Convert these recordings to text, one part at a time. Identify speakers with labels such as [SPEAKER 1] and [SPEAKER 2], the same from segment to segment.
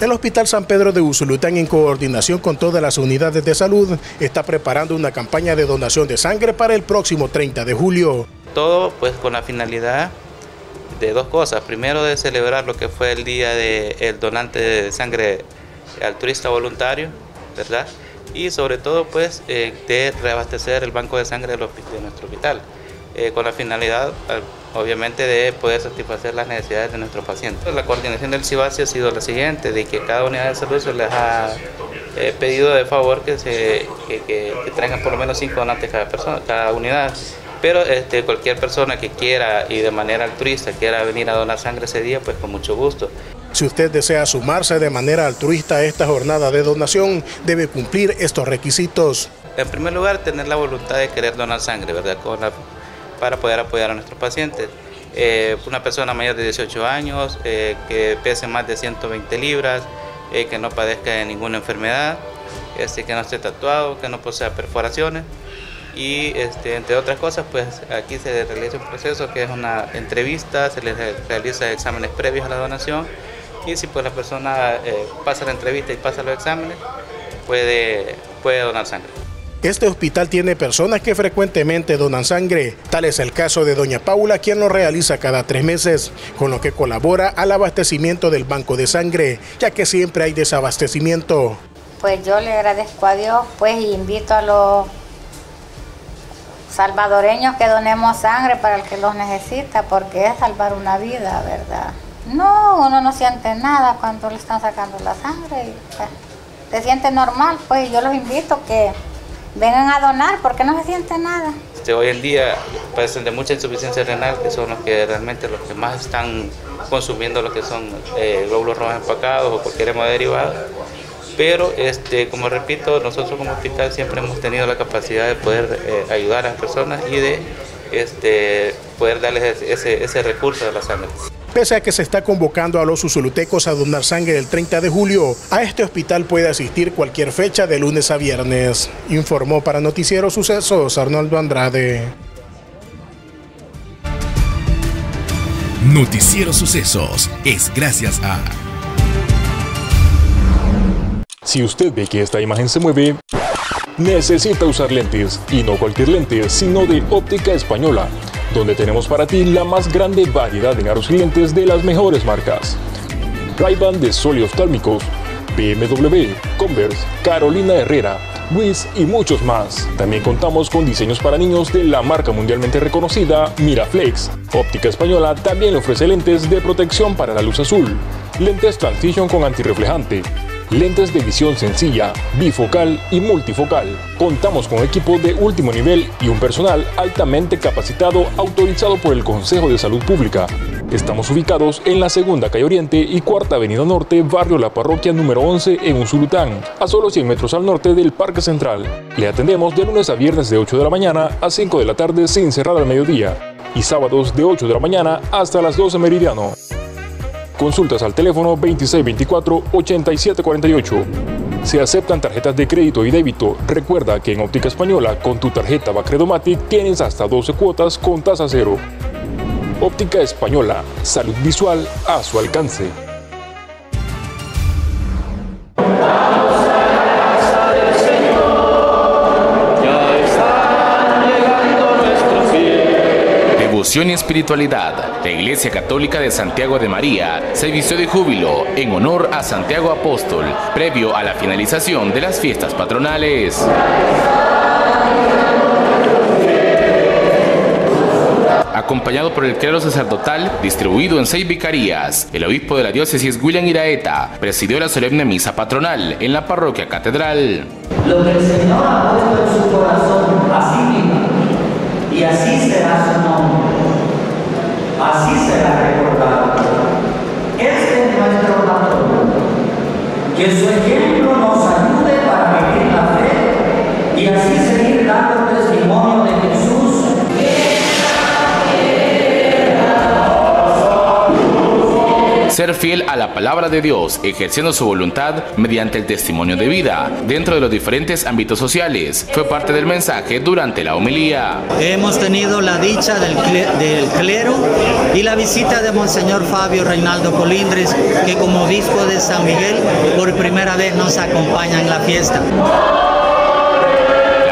[SPEAKER 1] El Hospital San Pedro de Usulután, en coordinación con todas las unidades de salud, está preparando una campaña de donación de sangre para el próximo 30 de julio.
[SPEAKER 2] Todo pues con la finalidad de dos cosas. Primero de celebrar lo que fue el día del donante de sangre altruista voluntario, ¿verdad? Y sobre todo pues eh, de reabastecer el banco de sangre de, nuestro hospital, eh, con la finalidad obviamente de poder satisfacer las necesidades de nuestros pacientes. La coordinación del CIBASI ha sido la siguiente, de que cada unidad de salud se les ha eh, pedido de favor que, se, que, traigan por lo menos cinco donantes cada, persona, cada unidad. Pero este, cualquier persona que quiera y de manera altruista quiera venir a donar sangre ese día, pues con mucho gusto.
[SPEAKER 1] Si usted desea sumarse de manera altruista a esta jornada de donación, debe cumplir estos requisitos.
[SPEAKER 2] En primer lugar, tener la voluntad de querer donar sangre, ¿verdad? Con la para poder apoyar a nuestros pacientes. Eh, una persona mayor de 18 años, eh, que pese más de 120 libras, eh, que no padezca de ninguna enfermedad, este, que no esté tatuado, que no posea perforaciones. Y este, entre otras cosas, pues aquí se realiza un proceso que es una entrevista, se les realiza exámenes previos a la donación y si pues la persona pasa la entrevista y pasa los exámenes, puede, puede donar sangre.
[SPEAKER 1] Este hospital tiene personas que frecuentemente donan sangre. Tal es el caso de doña Paula, quien lo realiza cada tres meses, con lo que colabora al abastecimiento del banco de sangre, ya que siempre hay desabastecimiento.
[SPEAKER 3] Pues yo le agradezco a Dios, pues invito a los salvadoreños que donemos sangre para el que los necesita, porque es salvar una vida, ¿verdad? No, uno no siente nada cuando le están sacando la sangre. Y, pues, se siente normal, pues yo los invito que vengan a donar porque no se siente nada.
[SPEAKER 2] Este, hoy en día padecen de mucha insuficiencia renal, que son los que realmente los que más están consumiendo lo que son eh, glóbulos rojos empacados o cualquier hemo derivado. Pero, este, como repito, nosotros como hospital siempre hemos tenido la capacidad de poder eh, ayudar a las personas y de este, poder darles ese, ese recurso de la sangre.
[SPEAKER 1] Pese a que se está convocando a los usulutecos a donar sangre el 30 de julio, a este hospital puede asistir cualquier fecha de lunes a viernes, informó para Noticiero Sucesos Arnoldo Andrade.
[SPEAKER 4] Noticiero Sucesos es gracias a...
[SPEAKER 5] Si usted ve que esta imagen se mueve, necesita usar lentes, y no cualquier lente, sino de óptica española donde tenemos para ti la más grande variedad en aros y lentes de las mejores marcas. ray de sol oftálmicos, BMW, Converse, Carolina Herrera, Wiz y muchos más. También contamos con diseños para niños de la marca mundialmente reconocida Miraflex. Óptica Española también ofrece lentes de protección para la luz azul, lentes Transition con antirreflejante, lentes de visión sencilla, bifocal y multifocal. Contamos con equipo de último nivel y un personal altamente capacitado autorizado por el Consejo de Salud Pública. Estamos ubicados en la segunda calle Oriente y cuarta avenida Norte, barrio La Parroquia número 11 en Unsulután, a solo 100 metros al norte del Parque Central. Le atendemos de lunes a viernes de 8 de la mañana a 5 de la tarde sin cerrar al mediodía y sábados de 8 de la mañana hasta las 12 meridiano. Consultas al teléfono 2624-8748. Se aceptan tarjetas de crédito y débito. Recuerda que en Óptica Española, con tu tarjeta Bacredomatic tienes hasta 12 cuotas con tasa cero. Óptica Española, salud visual a su alcance.
[SPEAKER 4] Y espiritualidad, la Iglesia Católica de Santiago de María se vistió de júbilo en honor a Santiago Apóstol, previo a la finalización de las fiestas patronales. acompañado por el clero sacerdotal distribuido en seis vicarías. El obispo de la diócesis William Iraeta presidió la solemne misa patronal en la parroquia catedral.
[SPEAKER 6] Lo que el Señor ha puesto en su corazón, así mismo, y así será su nombre así será recordado. Este es nuestro patrón. Que su
[SPEAKER 4] ser fiel a la palabra de Dios, ejerciendo su voluntad mediante el testimonio de vida dentro de los diferentes ámbitos sociales. Fue parte del mensaje durante la homilía.
[SPEAKER 7] Hemos tenido la dicha del, del clero y la visita de Monseñor Fabio Reinaldo Colindres, que como obispo de San Miguel por primera vez nos acompaña en la fiesta.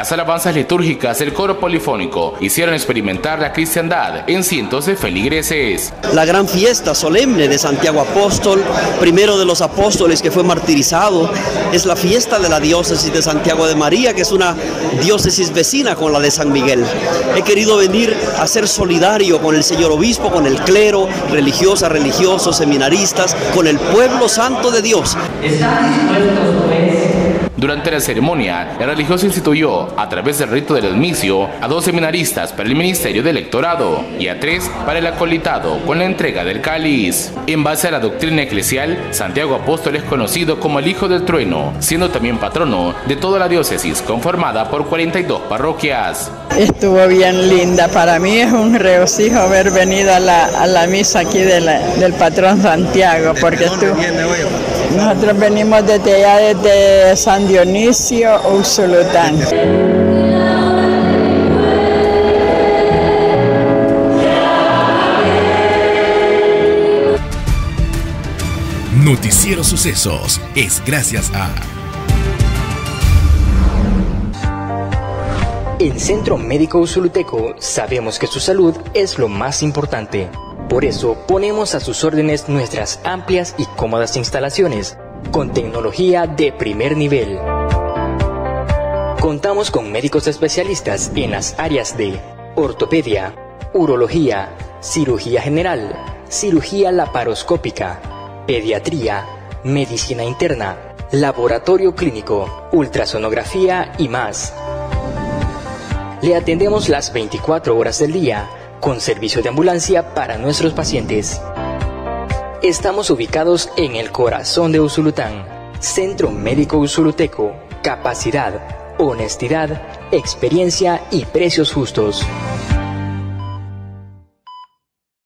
[SPEAKER 4] Las alabanzas litúrgicas del coro polifónico hicieron experimentar la cristiandad en cientos de feligreses.
[SPEAKER 8] La gran fiesta solemne de Santiago Apóstol, primero de los apóstoles que fue martirizado, es la fiesta de la diócesis de Santiago de María, que es una diócesis vecina con la de San Miguel. He querido venir a ser solidario con el señor obispo, con el clero, religiosas, religiosos, seminaristas, con el pueblo santo de Dios. ¿Están dispuestos,
[SPEAKER 4] pues, durante la ceremonia, el religioso instituyó, a través del rito del admicio, a dos seminaristas para el ministerio de electorado y a tres para el acolitado con la entrega del cáliz. En base a la doctrina eclesial, Santiago Apóstol es conocido como el Hijo del Trueno, siendo también patrono de toda la diócesis conformada por 42 parroquias.
[SPEAKER 9] Estuvo bien linda, para mí es un regocijo haber venido a la, misa aquí del patrón Santiago, porque nosotros venimos desde allá, desde San Dionisio Usulután.
[SPEAKER 10] Noticiero Sucesos es gracias a...
[SPEAKER 11] En Centro Médico Usuluteco sabemos que su salud es lo más importante. Por eso ponemos a sus órdenes nuestras amplias y cómodas instalaciones con tecnología de primer nivel. Contamos con médicos especialistas en las áreas de ortopedia, urología, cirugía general, cirugía laparoscópica, pediatría, medicina interna, laboratorio clínico, ultrasonografía y más. Le atendemos las 24 horas del día con servicio de ambulancia para nuestros pacientes. Estamos ubicados en el corazón de Usulután, Centro Médico Usuluteco, capacidad, honestidad, experiencia y precios justos.